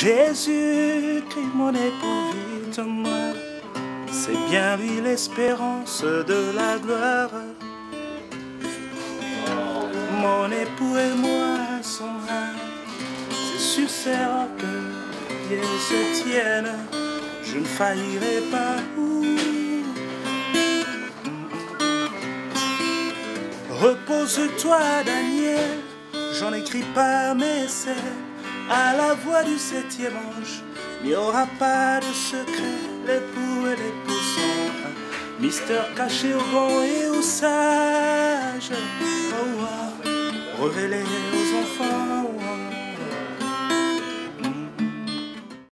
Jésus-Christ, mon époux, vite moi. C'est bien lui l'espérance de la gloire. Mon époux et moi sont un. C'est sur ces que Dieu se tienne. Je ne faillirai pas. Repose-toi, Daniel. J'en écris pas, mais c'est à la voix du septième ange. Il n'y aura pas de secret, l'époux et l'époux sont Mystère caché au bon et aux sages. Oh, oh, révélé.